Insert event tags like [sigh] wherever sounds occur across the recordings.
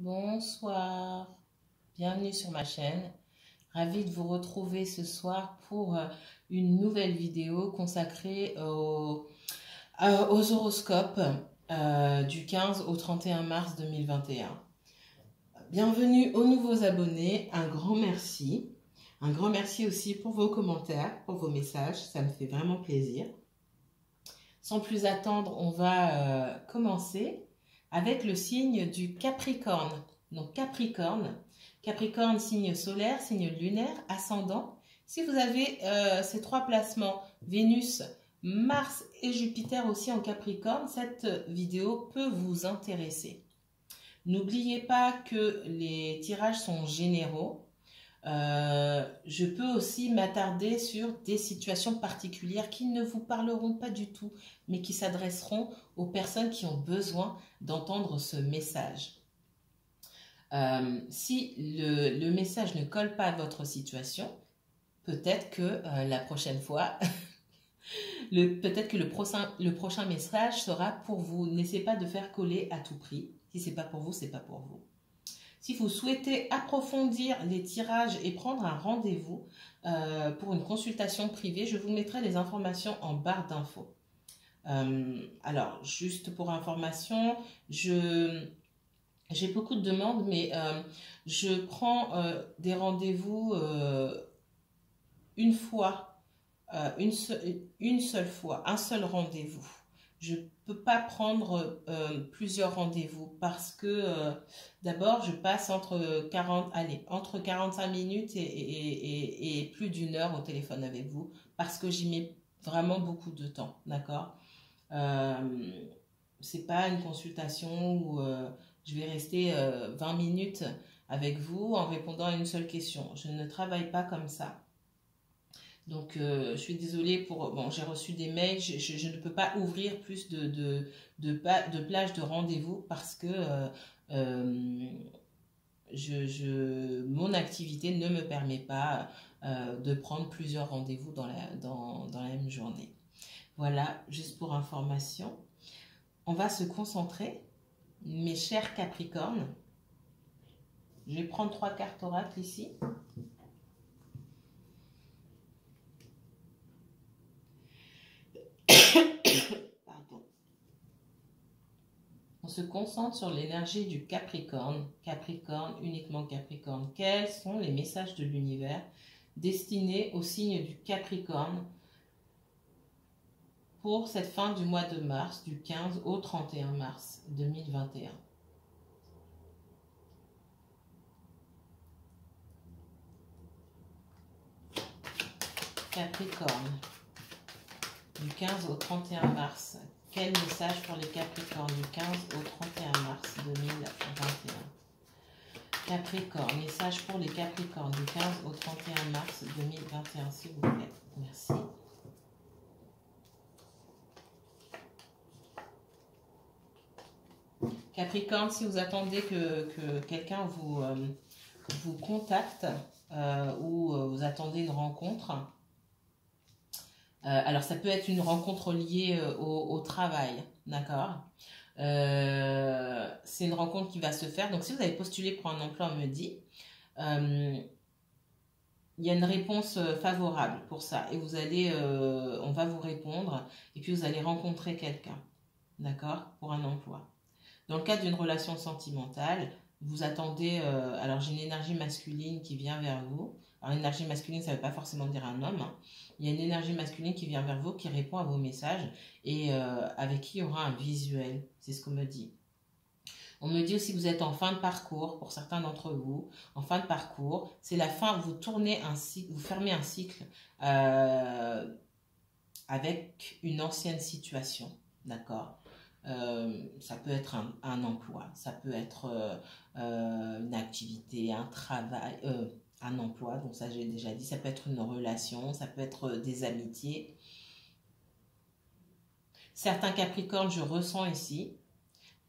Bonsoir, bienvenue sur ma chaîne. Ravie de vous retrouver ce soir pour euh, une nouvelle vidéo consacrée euh, aux horoscopes euh, du 15 au 31 mars 2021. Bienvenue aux nouveaux abonnés, un grand merci. Un grand merci aussi pour vos commentaires, pour vos messages, ça me fait vraiment plaisir. Sans plus attendre, on va commencer avec le signe du Capricorne. Donc Capricorne, Capricorne, signe solaire, signe lunaire, ascendant. Si vous avez euh, ces trois placements, Vénus, Mars et Jupiter aussi en Capricorne, cette vidéo peut vous intéresser. N'oubliez pas que les tirages sont généraux. Euh, je peux aussi m'attarder sur des situations particulières qui ne vous parleront pas du tout, mais qui s'adresseront aux personnes qui ont besoin d'entendre ce message. Euh, si le, message ne colle pas à votre situation, peut-être que euh, la prochaine fois, [laughs] peut-être que le prochain, message sera pour vous. N'essayez pas de faire coller à tout prix. Si c'est pas pour vous, c'est pas pour vous. Si vous souhaitez approfondir les tirages et prendre un rendez-vous euh, pour une consultation privée, je vous mettrai les informations en barre d'infos. alors, juste pour information, je j'ai beaucoup de demandes, mais euh, je prends euh, des rendez-vous euh, une fois, une, une, seule fois, un seul rendez-vous. Peux pas prendre plusieurs rendez-vous parce que d'abord, je passe entre 40, allez, entre 45 minutes et, plus d'une heure au téléphone avec vous parce que j'y mets vraiment beaucoup de temps, d'accord? C'est pas une consultation où je vais rester 20 euh, minutes avec vous en répondant à une seule question. Je ne travaille pas comme ça. Donc, euh, je suis désolée pour... Bon, j'ai reçu des mails, je, ne peux pas ouvrir plus de, de, de, de plages de rendez-vous parce que euh, je, mon activité ne me permet pas de prendre plusieurs rendez-vous dans la, dans, dans la même journée. Voilà, juste pour information. On va se concentrer mes chers Capricornes. Je vais prendre trois cartes oracles ici. On se concentre sur l'énergie du Capricorne. Capricorne, uniquement Capricorne. Quels sont les messages de l'univers destinés au signe du Capricorne pour cette fin du mois de mars, du 15 au 31 mars 2021. Capricorne, du 15 au 31 mars. Quel message pour les Capricornes du 15 au 31 mars 2021 Capricorne, message pour les Capricornes du 15 au 31 mars 2021, s'il vous plaît. Merci. Capricorne, si vous attendez que, quelqu'un vous, euh, vous contacte euh, ou euh, vous attendez une rencontre, alors ça peut être une rencontre liée au, travail, d'accord? C'est une rencontre qui va se faire. Donc si vous avez postulé pour un emploi, on me dit, il y a une réponse favorable pour ça. Et vous allez, on va vous répondre et puis vous allez rencontrer quelqu'un, d'accord? Pour un emploi. Dans le cadre d'une relation sentimentale, vous attendez, euh, alors j'ai une énergie masculine qui vient vers vous. Alors l'énergie masculine, ça ne veut pas forcément dire un homme. Il y a une énergie masculine qui vient vers vous, qui répond à vos messages et euh, avec qui il y aura un visuel. C'est ce qu'on me dit. On me dit aussi que vous êtes en fin de parcours, pour certains d'entre vous, en fin de parcours. C'est la fin, vous tournez un cycle, vous fermez un cycle euh, avec une ancienne situation, d'accord? Euh, ça peut être un, emploi, ça peut être une activité, un travail, un emploi, donc ça j'ai déjà dit, ça peut être une relation, ça peut être des amitiés. Certains Capricornes, je ressens ici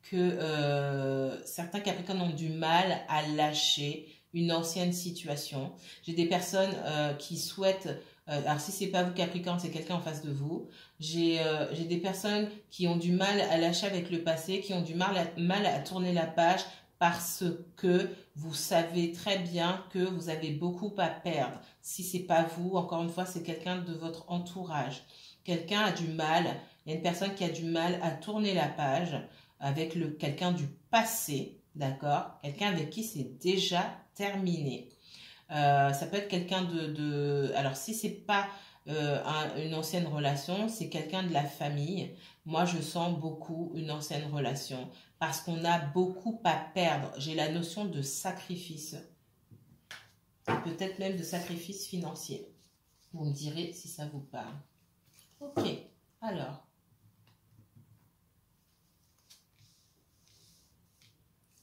que certains Capricornes ont du mal à lâcher une ancienne situation. J'ai des personnes qui souhaitent euh, alors si c'est pas vous Capricorne, c'est quelqu'un en face de vous. Euh, j'ai des personnes qui ont du mal à lâcher avec le passé, qui ont du mal à, mal à tourner la page parce que vous savez très bien que vous avez beaucoup à perdre. Si c'est pas vous, encore une fois, c'est quelqu'un de votre entourage. Quelqu'un a du mal, il y a une personne qui a du mal à tourner la page avec quelqu'un du passé, d'accord? Quelqu'un avec qui c'est déjà terminé. Euh, ça peut être quelqu'un de, de, Alors, si c'est pas euh, une ancienne relation, c'est quelqu'un de la famille. Moi, je sens beaucoup une ancienne relation parce qu'on a beaucoup à perdre. J'ai la notion de sacrifice. Peut-être même de sacrifice financier. Vous me direz si ça vous parle. Ok, alors.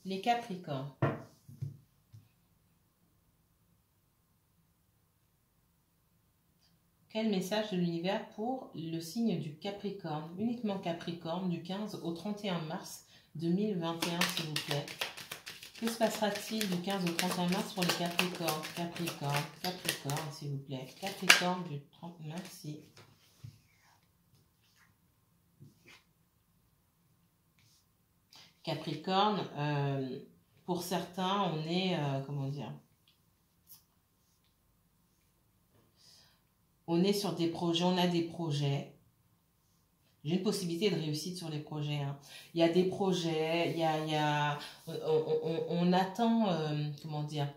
Les Capricornes. Quel message de l'univers pour le signe du Capricorne? Uniquement Capricorne du 15 au 31 mars 2021, s'il vous plaît. Que se passera-t-il du 15 au 31 mars pour les Capricornes? Capricorne, Capricorne, s'il vous plaît. Capricorne du 30, merci. Capricorne, euh, pour certains, on est, euh, comment dire, on est sur des projets, on a des projets. J'ai une possibilité de réussite sur les projets. Hein. Il y a des projets, il y a, il y a on, attend, euh, comment dire,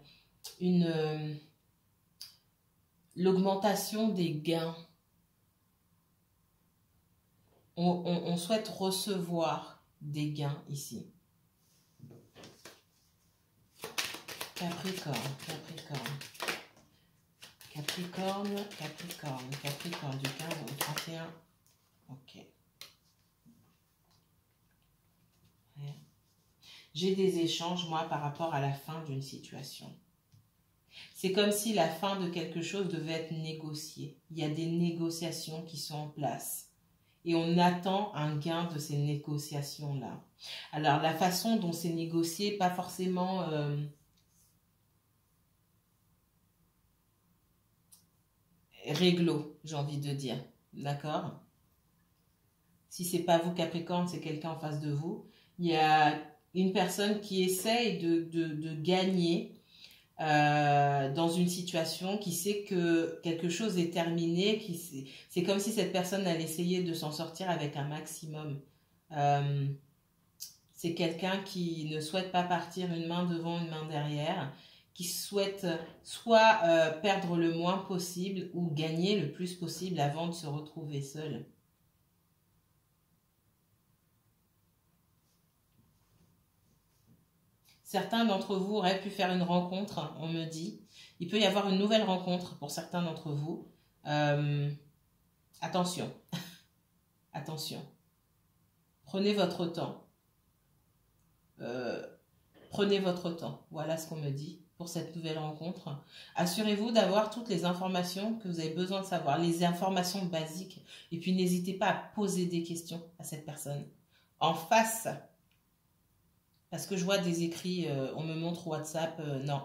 une euh, l'augmentation des gains. On, souhaite recevoir des gains ici. Capricorne, Capricorne. Capricorne, Capricorne, Capricorne du 15 au 31. Ok. J'ai des échanges, moi, par rapport à la fin d'une situation. C'est comme si la fin de quelque chose devait être négociée. Il y a des négociations qui sont en place. Et on attend un gain de ces négociations-là. Alors, la façon dont c'est négocié, pas forcément... Euh, réglo, j'ai envie de dire. D'accord? Si c'est pas vous Capricorne, c'est quelqu'un en face de vous. Il y a une personne qui essaye de, gagner euh, dans une situation, qui sait que quelque chose est terminé, c'est comme si cette personne allait essayer de s'en sortir avec un maximum. Euh, c'est quelqu'un qui ne souhaite pas partir une main devant, une main derrière, qui souhaitent soit euh, perdre le moins possible ou gagner le plus possible avant de se retrouver seul. Certains d'entre vous auraient pu faire une rencontre, on me dit. Il peut y avoir une nouvelle rencontre pour certains d'entre vous. Euh, attention, [laughs] attention. Prenez votre temps. Euh, prenez votre temps. Voilà ce qu'on me dit pour cette nouvelle rencontre. Assurez-vous d'avoir toutes les informations que vous avez besoin de savoir, les informations basiques. Et puis n'hésitez pas à poser des questions à cette personne. En face, parce que je vois des écrits, euh, on me montre WhatsApp, euh, non.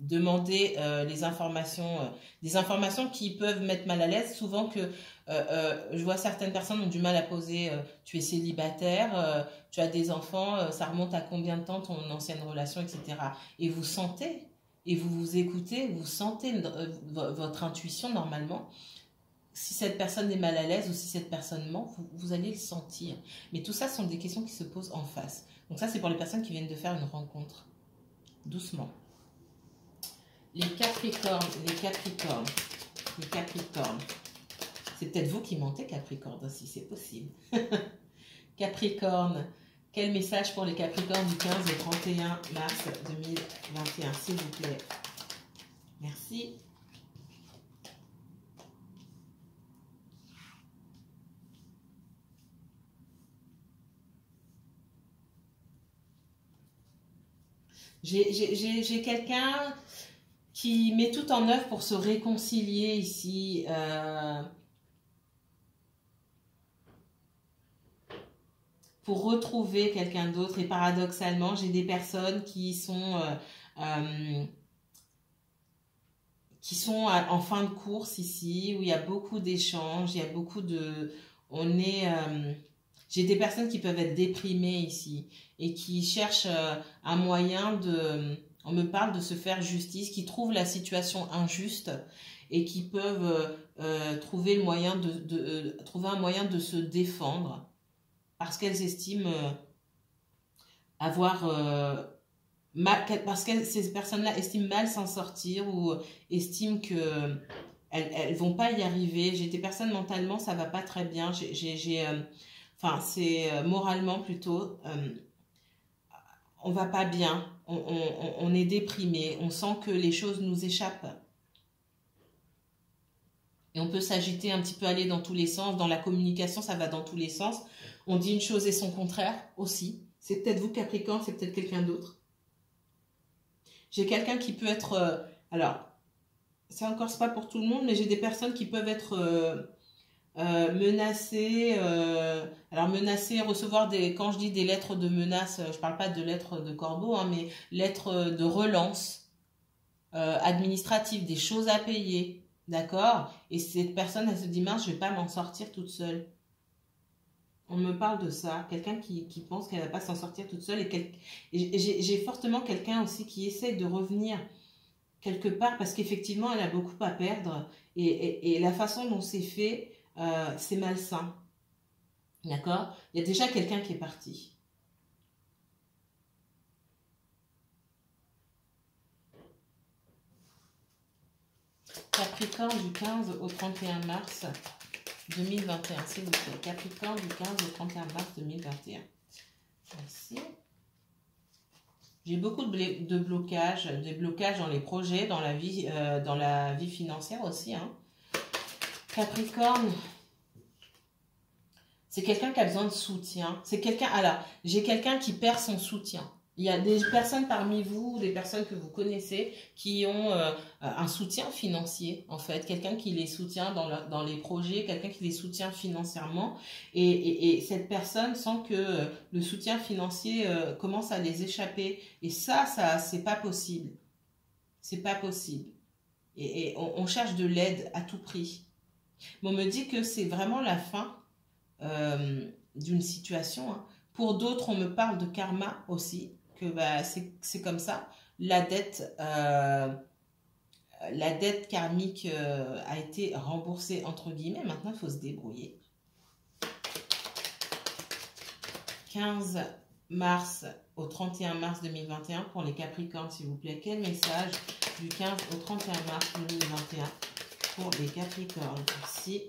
Demandez euh, les informations, des informations qui peuvent mettre mal à l'aise. Souvent que je vois certaines personnes ont du mal à poser, tu es célibataire, tu as des enfants, ça remonte à combien de temps ton ancienne relation, etc. Et vous sentez, et vous vous écoutez, vous sentez votre intuition normalement. Si cette personne est mal à l'aise ou si cette personne ment, vous, allez le sentir. Mais tout ça sont des questions qui se posent en face. Donc ça, c'est pour les personnes qui viennent de faire une rencontre. Doucement. Les Capricornes, les Capricornes, les Capricornes. C'est peut-être vous qui mentez, Capricorne, si c'est possible. [laughs] Capricorne, quel message pour les Capricornes du 15 au 31 mars 2021, s'il vous plaît? Merci. J'ai quelqu'un qui met tout en œuvre pour se réconcilier ici. Euh, pour retrouver quelqu'un d'autre. Et paradoxalement, j'ai des personnes qui sont, euh, euh, qui sont en fin de course ici, où il y a beaucoup d'échanges, il y a beaucoup de... On est... J'ai des personnes qui peuvent être déprimées ici et qui cherchent euh, un moyen de... On me parle de se faire justice, qui trouvent la situation injuste et qui peuvent euh, euh, trouver, le moyen de, trouver un moyen de se défendre parce qu'elles estiment avoir... parce que ces personnes-là estiment mal s'en sortir ou estiment que elles, elles vont pas y arriver. J'ai des personnes mentalement, ça va pas très bien. J'ai Enfin, c'est euh, moralement plutôt, euh, on va pas bien, on, est déprimé, on sent que les choses nous échappent. Et on peut s'agiter un petit peu, aller dans tous les sens. Dans la communication, ça va dans tous les sens. On dit une chose et son contraire aussi. C'est peut-être vous, Capricorne, c'est peut-être quelqu'un d'autre. J'ai quelqu'un qui peut être... Euh, alors, c'est encore pas pour tout le monde, mais j'ai des personnes qui peuvent être euh, menacer, euh, alors menacer, recevoir des, quand je dis des lettres de menace, je parle pas de lettres de corbeau, hein, mais lettres de relance euh, administrative, des choses à payer, d'accord? Et cette personne, elle se dit, mince, je vais pas m'en sortir toute seule. On me parle de ça, quelqu'un qui, qui, pense qu'elle va pas s'en sortir toute seule, et, j'ai fortement quelqu'un aussi qui essaie de revenir quelque part, parce qu'effectivement, elle a beaucoup à perdre, et, et la façon dont c'est fait, euh, c'est malsain. D'accord? Il y a déjà quelqu'un qui est parti. Capricorne du 15 au 31 mars 2021, s'il vous plaît. Capricorne du 15 au 31 mars 2021. Merci. J'ai beaucoup de, blocages, des blocages dans les projets, dans la vie, euh, dans la vie financière aussi. Hein. Capricorne, c'est quelqu'un qui a besoin de soutien. C'est quelqu'un. Alors, j'ai quelqu'un qui perd son soutien. Il y a des personnes parmi vous, des personnes que vous connaissez, qui ont euh, un soutien financier, en fait. Quelqu'un qui les soutient dans, les projets, quelqu'un qui les soutient financièrement. Et, cette personne sent que euh, le soutien financier euh, commence à les échapper. Et ça, ça c'est pas possible. C'est pas possible. Et, on cherche de l'aide à tout prix. Mais on me dit que c'est vraiment la fin euh, d'une situation. Hein. Pour d'autres, on me parle de karma aussi, que bah, c'est comme ça. La dette, euh, la dette karmique euh, a été remboursée, entre guillemets. Maintenant, il faut se débrouiller. 15 mars au 31 mars 2021 pour les Capricornes, s'il vous plaît. Quel message du 15 au 31 mars 2021 pour les Capricornes. Merci.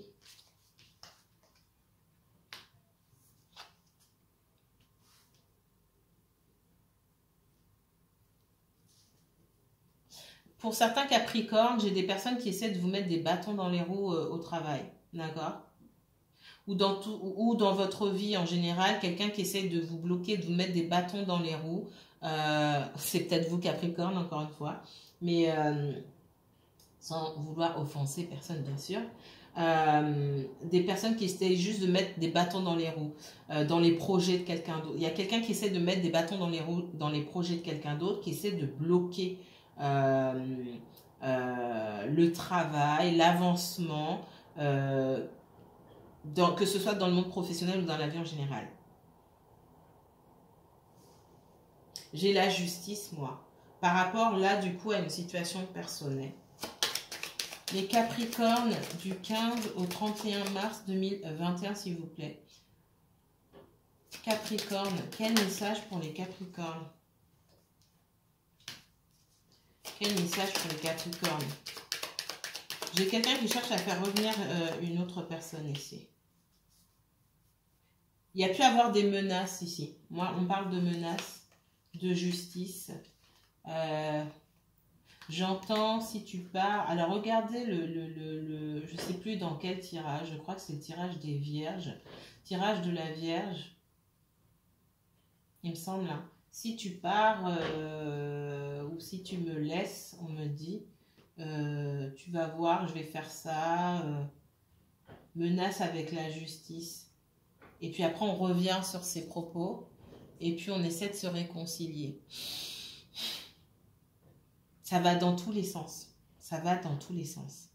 Pour certains Capricornes, j'ai des personnes qui essaient de vous mettre des bâtons dans les roues euh, au travail. D'accord? Ou dans, tout, ou dans votre vie en général, quelqu'un qui essaie de vous bloquer, de vous mettre des bâtons dans les roues. Euh, [laughs] c'est peut-être vous Capricorne, encore une fois. Mais euh, sans vouloir offenser personne bien sûr, euh, des personnes qui essaient juste de mettre des bâtons dans les roues, euh, dans les projets de quelqu'un d'autre. Il y a quelqu'un qui essaie de mettre des bâtons dans les roues, dans les projets de quelqu'un d'autre, qui essaie de bloquer euh, le travail, l'avancement, que ce soit dans le monde professionnel ou dans la vie en général. J'ai la justice, moi, par rapport là, du coup, à une situation personnelle. Les Capricornes du 15 au 31 mars 2021, s'il vous plaît. Capricorne, quel message pour les Capricornes? Quel message pour les Capricornes? J'ai quelqu'un qui cherche à faire revenir euh, une autre personne ici. Il y a pu avoir des menaces ici. Moi, on parle de menaces, de justice. Euh, J'entends si tu pars. Alors regardez le, le, le, je sais plus dans quel tirage. Je crois que c'est le tirage des vierges. Tirage de la vierge. Il me semble. Hein. Si tu pars euh, ou si tu me laisses, on me dit, euh, tu vas voir, je vais faire ça. Euh, menace avec la justice. Et puis après, on revient sur ses propos. Et puis on essaie de se réconcilier. Ça va dans tous les sens. Ça va dans tous les sens.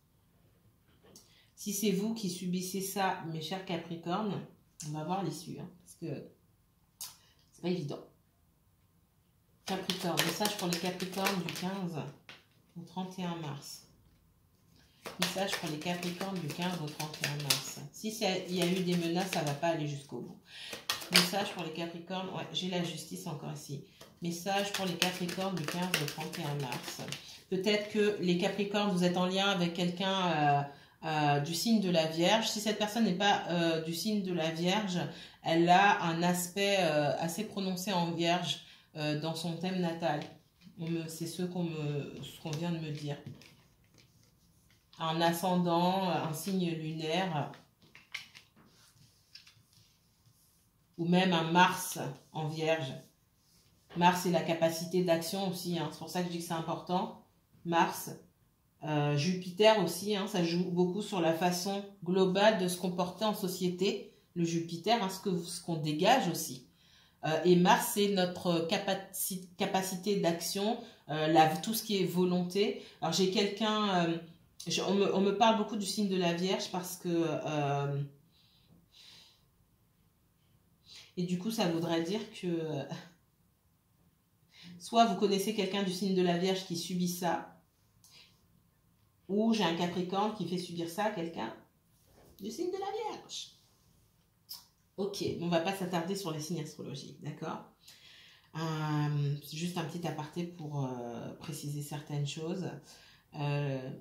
Si c'est vous qui subissez ça, mes chers Capricornes, On va voir l'issue, hein, parce que c'est pas évident. Capricorne, message pour les Capricornes du 15 au 31 mars. Message pour les Capricornes du 15 au 31 mars. Si il y a eu des menaces, ça ne va pas aller jusqu'au bout. Message pour les Capricornes. J'ai la justice encore ici. Message pour les Capricornes du 15 au 31 mars. Peut-être que les Capricornes, vous êtes en lien avec quelqu'un euh, euh, du signe de la Vierge. Si cette personne n'est pas euh, du signe de la Vierge, elle a un aspect assez prononcé en Vierge dans son thème natal. C'est ce qu'on vient de me dire. Un ascendant, un signe lunaire. Ou même un Mars en Vierge. Mars, c'est la capacité d'action aussi. Hein. C'est pour ça que je dis que c'est important. Mars, euh, Jupiter aussi, hein, ça joue beaucoup sur la façon globale de se comporter en société. Le Jupiter, hein, ce qu'on dégage aussi. Euh, et Mars, c'est notre capacité d'action, euh, tout ce qui est volonté. Alors j'ai quelqu'un, on me, parle beaucoup du signe de la Vierge parce que... et du coup, ça voudrait dire que soit vous connaissez quelqu'un du signe de la Vierge qui subit ça, ou j'ai un Capricorne qui fait subir ça à quelqu'un du signe de la Vierge. Ok, on va pas s'attarder sur les signes astrologiques, d'accord? Euh, Juste un petit aparté pour euh, préciser certaines choses. Euh,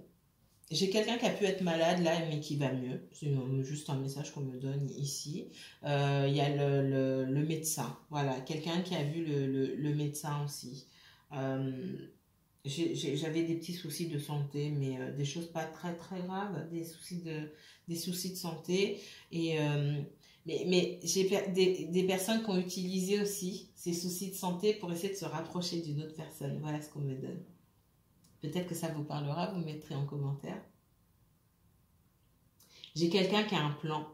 j'ai quelqu'un qui a pu être malade là, mais qui va mieux. C'est juste un message qu'on me donne ici. Il y a le, médecin, voilà, quelqu'un qui a vu le, médecin aussi j'avais des petits soucis de santé, mais euh, des choses pas très très graves, des soucis de, des soucis de santé. Et, euh, mais mais j'ai des, des, personnes qui ont utilisé aussi ces soucis de santé pour essayer de se rapprocher d'une autre personne. Voilà ce qu'on me donne. Peut-être que ça vous parlera, vous mettrez en commentaire. J'ai quelqu'un qui a un plan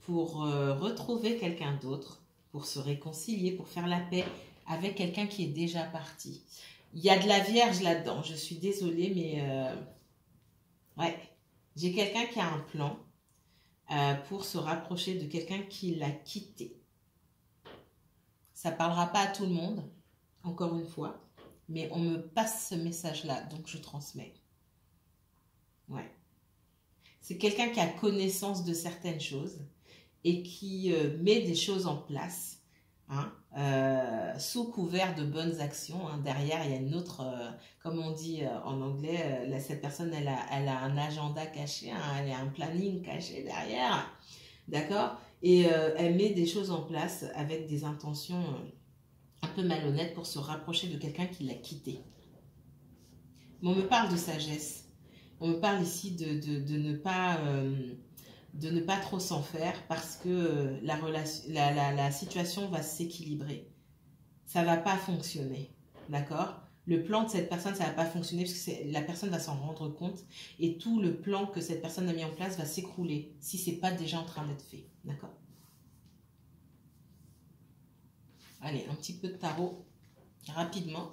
pour euh, retrouver quelqu'un d'autre, pour se réconcilier, pour faire la paix avec quelqu'un qui est déjà parti. Il y a de la vierge là-dedans. Je suis désolée, mais euh, ouais, j'ai quelqu'un qui a un plan euh, pour se rapprocher de quelqu'un qui l'a quitté. Ça ne parlera pas à tout le monde, encore une fois, mais on me passe ce message-là, donc je transmets. Ouais. C'est quelqu'un qui a connaissance de certaines choses et qui euh, met des choses en place Hein, euh, sous couvert de bonnes actions. Hein. derrière, il y a une autre, euh, comme on dit en anglais, cette personne, elle a, elle a un agenda caché, hein, elle a un planning caché derrière. D'accord? Et elle met des choses en place avec des intentions un peu malhonnêtes pour se rapprocher de quelqu'un qui l'a quitté. Mais on me parle de sagesse. On me parle ici de, de, de ne pas de ne pas trop s'en faire parce que euh, la, relation, la, situation va s'équilibrer. Ça va pas fonctionner. D'accord? Le plan de cette personne, ça va pas fonctionner parce que la personne va s'en rendre compte et tout le plan que cette personne a mis en place va s'écrouler si c'est pas déjà en train d'être fait. D'accord? Allez, un petit peu de tarot rapidement.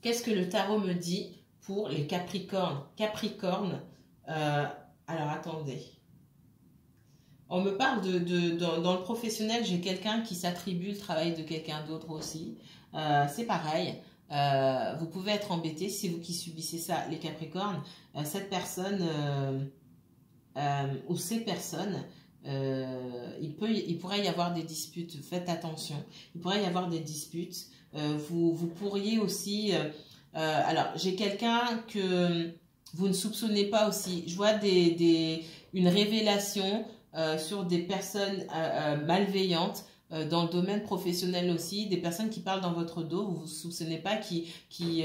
Qu'est-ce que le tarot me dit pour les Capricornes? Capricorne, euh, alors attendez. On me parle de, dans, le professionnel, j'ai quelqu'un qui s'attribue le travail de quelqu'un d'autre aussi. Euh, c'est pareil. Euh, vous pouvez être embêté, c'est vous qui subissez ça, les Capricornes. Cette personne ou ces personnes, il, peut, il pourrait y avoir des disputes. Faites attention. Il pourrait y avoir des disputes. vous, vous pourriez aussi... alors, j'ai quelqu'un que vous ne soupçonnez pas aussi. Je vois des, une révélation euh, sur des personnes euh, euh, malveillantes dans le domaine professionnel aussi, des personnes qui parlent dans votre dos, vous ne soupçonnez pas, qui, qui,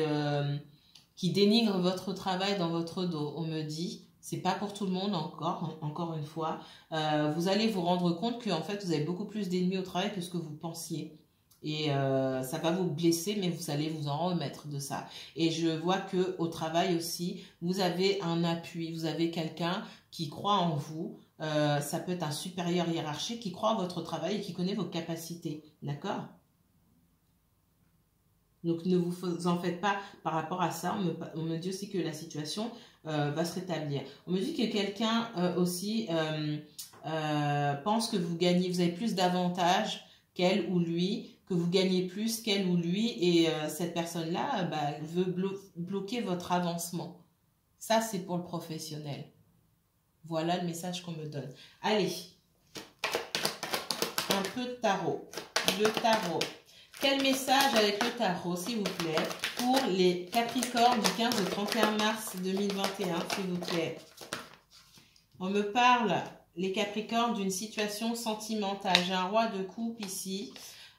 qui dénigrent votre travail dans votre dos. On me dit, c'est pas pour tout le monde encore, encore une fois. vous allez vous rendre compte que en fait, vous avez beaucoup plus d'ennemis au travail que ce que vous pensiez et euh, ça va vous blesser, mais vous allez vous en remettre de ça. Et je vois que au travail aussi, vous avez un appui, vous avez quelqu'un qui croit en vous. Euh, ça peut être un supérieur hiérarchique qui croit en votre travail et qui connaît vos capacités, d'accord? Donc ne vous en faites pas par rapport à ça. On me, dit aussi que la situation euh, va se rétablir. On me dit que quelqu'un euh, aussi euh, pense que vous gagnez, vous avez plus d'avantages qu'elle ou lui, que vous gagnez plus qu'elle ou lui, et cette personne-là bah, veut bloquer votre avancement. Ça, c'est pour le professionnel. Voilà le message qu'on me donne. Allez, un peu de tarot. Le tarot. Quel message avec le tarot, s'il vous plaît, pour les Capricornes du 15 au 31 mars 2021, s'il vous plaît? On me parle, les Capricornes, d'une situation sentimentale. J'ai un roi de coupe ici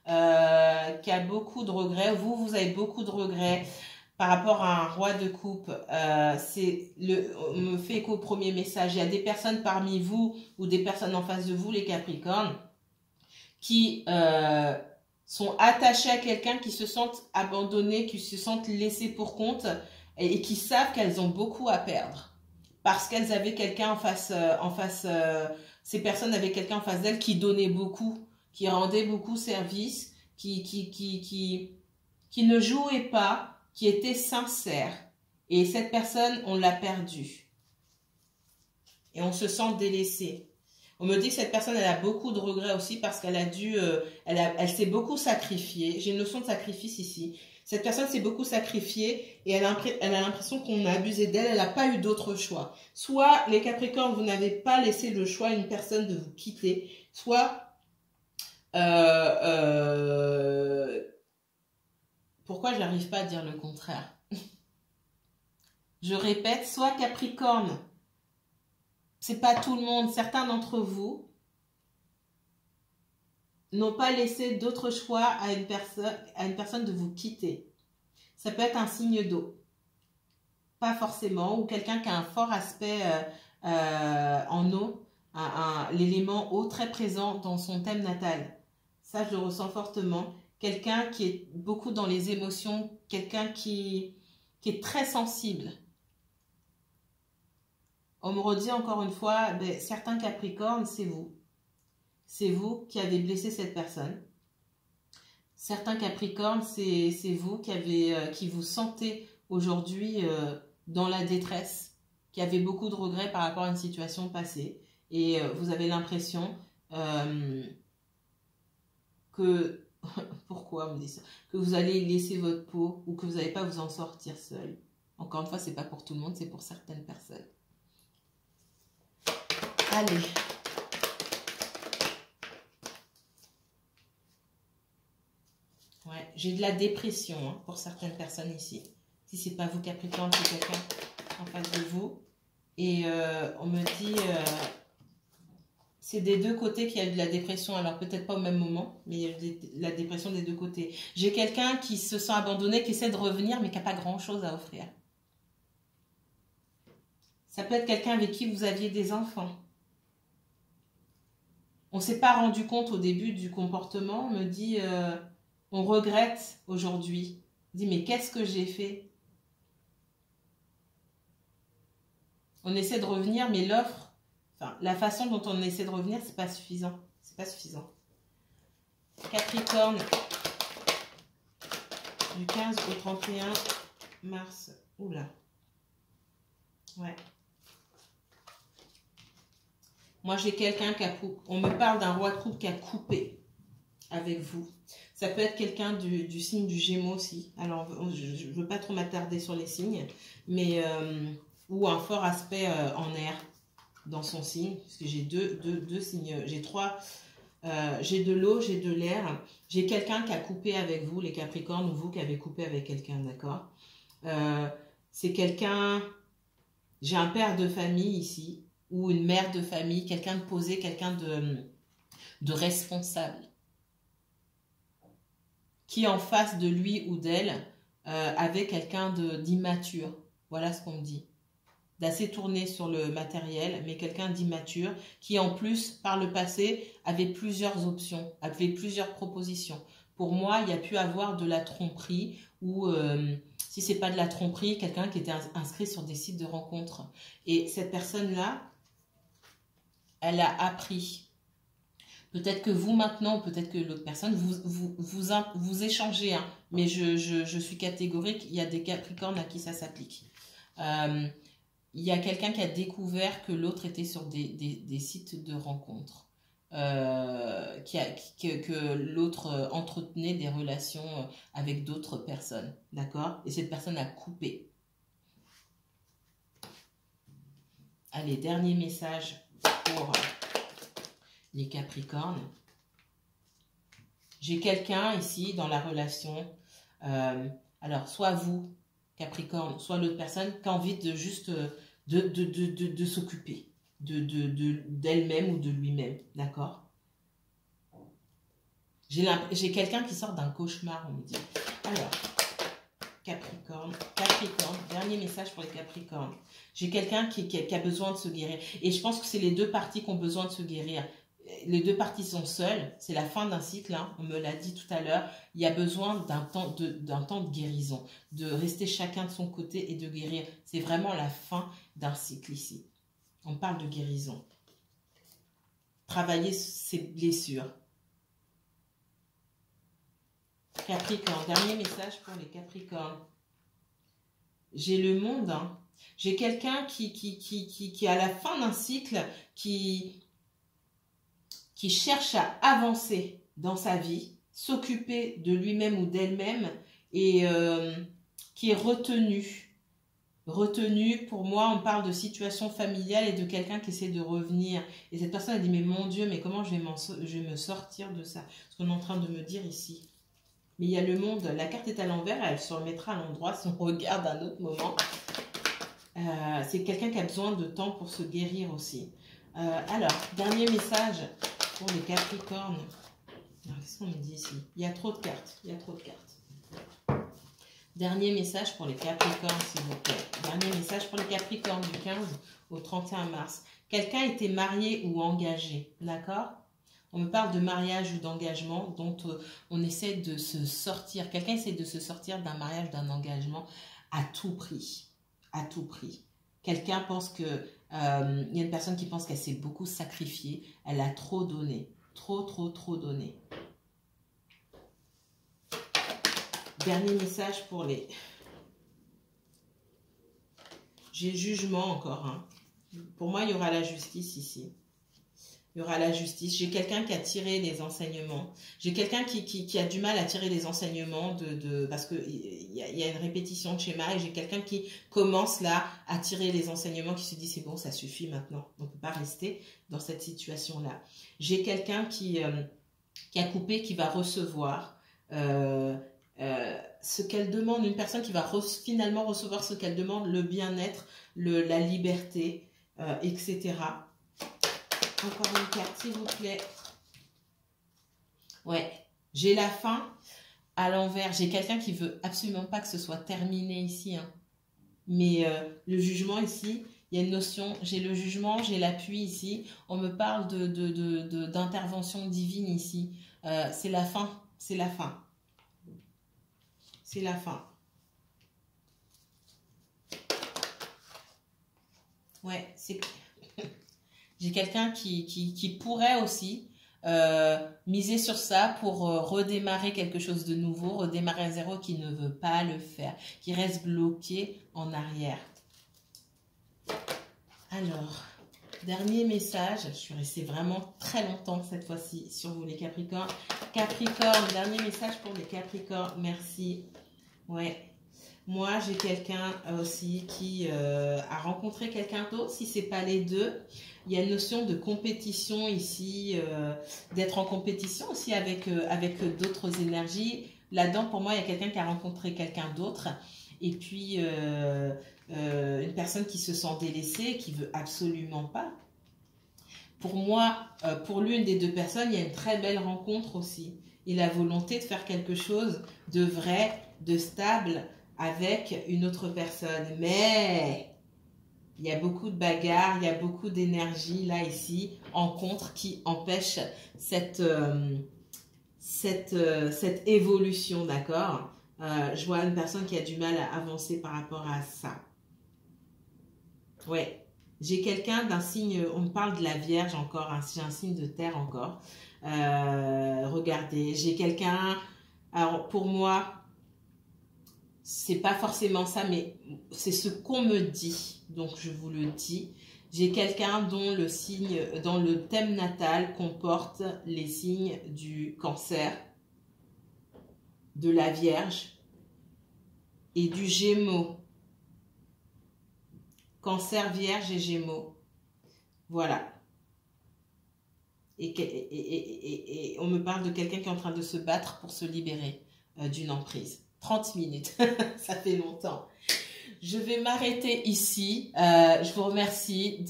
euh, qui a beaucoup de regrets. Vous, vous avez beaucoup de regrets par rapport à un roi de coupe, euh, c'est le, on me fait écho au premier message. Il y a des personnes parmi vous ou des personnes en face de vous, les Capricornes, qui euh, sont attachées à quelqu'un, qui se sentent abandonnés, qui se sentent laissés pour compte et, qui savent qu'elles ont beaucoup à perdre parce qu'elles avaient quelqu'un en face, euh, en face. ces personnes avaient quelqu'un en face d'elles qui donnait beaucoup, qui rendait beaucoup service, qui, qui, qui, qui, qui ne jouait pas qui était sincère. Et cette personne, on l'a perdue. Et on se sent délaissé. On me dit que cette personne, elle a beaucoup de regrets aussi parce qu'elle a dû, euh, elle, s'est beaucoup sacrifiée. J'ai une notion de sacrifice ici. Cette personne s'est beaucoup sacrifiée et elle a, l'impression qu'on a abusé d'elle. Elle n'a pas eu d'autre choix. Soit les Capricornes, vous n'avez pas laissé le choix à une personne de vous quitter. Soit euh, euh, pourquoi j'arrive pas à dire le contraire? [laughs] Je répète, soit Capricorne, c'est pas tout le monde, certains d'entre vous n'ont pas laissé d'autre choix à une, personne, de vous quitter. Ça peut être un signe d'eau, pas forcément, ou quelqu'un qui a un fort aspect euh, euh, en eau, l'élément eau très présent dans son thème natal. Ça, je le ressens fortement quelqu'un qui est beaucoup dans les émotions, quelqu'un qui est très sensible. On me redit encore une fois, ben, certains Capricornes, c'est vous. C'est vous qui avez blessé cette personne. Certains Capricornes, c'est vous euh, qui vous sentez aujourd'hui euh, dans la détresse, qui avez beaucoup de regrets par rapport à une situation passée. Et euh, vous avez l'impression que [laughs] Pourquoi me dit ça? Que vous allez laisser votre peau ou que vous n'allez pas vous en sortir seul. Encore une fois, c'est pas pour tout le monde, c'est pour certaines personnes. Allez. Ouais, j'ai de la dépression hein, pour certaines personnes ici. Si c'est pas vous Capricorne, c'est quelqu'un en face de vous. Et euh, on me dit... Euh, c'est des deux côtés qu'il y a eu de la dépression. Alors peut-être pas au même moment, mais il y a eu de la dépression des deux côtés. J'ai quelqu'un qui se sent abandonné, qui essaie de revenir, mais qui n'a pas grand-chose à offrir. Ça peut être quelqu'un avec qui vous aviez des enfants. On ne s'est pas rendu compte au début du comportement. On me dit, euh, on regrette aujourd'hui. Dit, mais qu'est-ce que j'ai fait? On essaie de revenir, mais l'offre la façon dont on essaie de revenir, c'est pas suffisant. C'est pas suffisant. Capricorne, du 15 au 31 mars. Oula. Ouais. Moi, j'ai quelqu'un qui a coupé. On me parle d'un roi de coupe qui a coupé avec vous. Ça peut être quelqu'un du, signe du Gémeaux aussi. Alors, je ne veux pas trop m'attarder sur les signes, mais euh, ou un fort aspect euh, en air dans son signe, parce que j'ai deux, signes, j'ai trois, euh, j'ai de l'eau, j'ai de l'air, j'ai quelqu'un qui a coupé avec vous, les Capricornes, ou vous qui avez coupé avec quelqu'un, d'accord? C'est quelqu'un, j'ai un père de famille ici, ou une mère de famille, quelqu'un de posé, quelqu'un de, responsable, qui en face de lui ou d'elle euh, avait quelqu'un d'immature. Voilà ce qu'on me dit d'assez tourné sur le matériel, mais quelqu'un d'immature qui en plus, par le passé, avait plusieurs options, avait plusieurs propositions. Pour moi, il y a pu avoir de la tromperie ou, euh, si c'est pas de la tromperie, quelqu'un qui était inscrit sur des sites de rencontres. Et cette personne-là, elle a appris. Peut-être que vous maintenant, peut-être que l'autre personne, vous, vous, vous, échangez, hein, mais je, je, suis catégorique, il y a des Capricornes à qui ça s'applique. Euh, il y a quelqu'un qui a découvert que l'autre était sur des, des, sites de rencontres, euh, qui a, que, que l'autre entretenait des relations avec d'autres personnes, d'accord? Et cette personne a coupé. Allez, dernier message pour les Capricornes. J'ai quelqu'un ici dans la relation, euh, alors soit vous, Capricorne, soit l'autre personne, qui a envie de juste euh, de s'occuper d'elle-même ou de lui-même, d'accord? J'ai quelqu'un qui sort d'un cauchemar, on me dit. Alors, Capricorne, Capricorne, dernier message pour les Capricornes. J'ai quelqu'un qui, a besoin de se guérir. Et je pense que c'est les deux parties qui ont besoin de se guérir les deux parties sont seules, c'est la fin d'un cycle, hein. on me l'a dit tout à l'heure, il y a besoin d'un temps de, temps de guérison, de rester chacun de son côté et de guérir. C'est vraiment la fin d'un cycle ici. On parle de guérison. Travailler ses blessures. Capricorne, dernier message pour les Capricornes. J'ai le monde, hein. j'ai quelqu'un qui, qui, qui, qui, qui, à la fin d'un cycle, qui, qui cherche à avancer dans sa vie, s'occuper de lui-même ou d'elle-même et euh, qui est retenu. Retenu, pour moi, on parle de situation familiale et de quelqu'un qui essaie de revenir. Et cette personne a dit, mais mon Dieu, mais comment je vais, je vais me sortir de ça? Ce qu'on est en train de me dire ici. Mais il y a le monde, la carte est à l'envers, elle se remettra à l'endroit si on regarde un autre moment. Euh, c'est quelqu'un qui a besoin de temps pour se guérir aussi. Euh, alors, dernier message pour les Capricornes. Qu'est-ce qu'on me dit ici? Il y a trop de cartes. Il y a trop de cartes. Dernier message pour les Capricornes, s'il vous plaît. Dernier message pour les Capricornes du 15 au 31 mars. Quelqu'un était marié ou engagé, d'accord? On me parle de mariage ou d'engagement dont euh, on essaie de se sortir. Quelqu'un essaie de se sortir d'un mariage, d'un engagement à tout prix. À tout prix. Quelqu'un pense que euh, il y a une personne qui pense qu'elle s'est beaucoup sacrifiée, elle a trop donné, trop, trop, trop donné. Dernier message pour les... J'ai jugement encore. Hein. Pour moi, il y aura la justice ici il y aura la justice. J'ai quelqu'un qui a tiré les enseignements. J'ai quelqu'un qui, qui, a du mal à tirer les enseignements de, de parce que il y, a, une répétition de schéma et j'ai quelqu'un qui commence là à tirer les enseignements, qui se dit c'est bon, ça suffit maintenant. On ne peut pas rester dans cette situation-là. J'ai quelqu'un qui, euh, qui a coupé, qui va recevoir euh, euh, ce qu'elle demande, une personne qui va finalement recevoir ce qu'elle demande, le bien-être, la liberté, etc. Encore une carte, s'il vous plaît. Ouais, j'ai la fin à l'envers. J'ai quelqu'un qui veut absolument pas que ce soit terminé ici. Hein. Mais euh, le jugement ici, il y a une notion, j'ai le jugement, j'ai l'appui ici. On me parle d'intervention divine ici. Euh, c'est la fin, c'est la fin. C'est la fin. Ouais, c'est j'ai quelqu'un qui, pourrait aussi euh, miser sur ça pour euh, redémarrer quelque chose de nouveau, redémarrer à zéro, qui ne veut pas le faire, qui reste bloqué en arrière. Alors, dernier message, je suis restée vraiment très longtemps cette fois-ci sur vous les Capricornes. Capricorne, dernier message pour les Capricornes, merci. Ouais, moi, j'ai quelqu'un aussi qui euh, a rencontré quelqu'un d'autre. Si c'est pas les deux, il y a une notion de compétition ici, euh, d'être en compétition aussi avec euh, avec d'autres énergies. Là-dedans, pour moi, il y a quelqu'un qui a rencontré quelqu'un d'autre, et puis une personne qui se sent délaissée, qui veut absolument pas. Pour moi, pour l'une des deux personnes, il y a une très belle rencontre aussi, et la volonté de faire quelque chose de vrai, de stable avec une autre personne. Mais il y a beaucoup de bagarres, il y a beaucoup d'énergie là, ici, en contre, qui empêche cette, euh, cette, euh, cette évolution, d'accord? Euh, Je vois une personne qui a du mal à avancer par rapport à ça. Ouais. J'ai quelqu'un d'un signe, on parle de la Vierge encore, hein, j'ai un signe de terre encore. Euh, regardez, j'ai quelqu'un, alors pour moi, c'est pas forcément ça, mais c'est ce qu'on me dit, donc je vous le dis. J'ai quelqu'un dont le signe, dans le thème natal comporte les signes du cancer, de la Vierge et du Gémeaux. Cancer, Vierge et Gémeaux. Voilà. Et, on me parle de quelqu'un qui est en train de se battre pour se libérer euh, d'une emprise. 30 minutes, [laughs] ça fait longtemps. Je vais m'arrêter ici. Euh, je vous remercie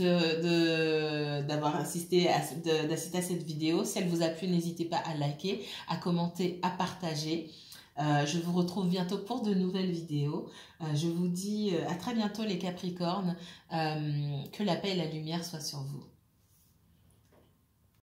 d'avoir assisté d'assister à cette vidéo. Si elle vous a plu, n'hésitez pas à liker, à commenter, à partager. Euh, je vous retrouve bientôt pour de nouvelles vidéos. Euh, je vous dis à très bientôt les Capricornes. que la paix et la lumière soient sur vous.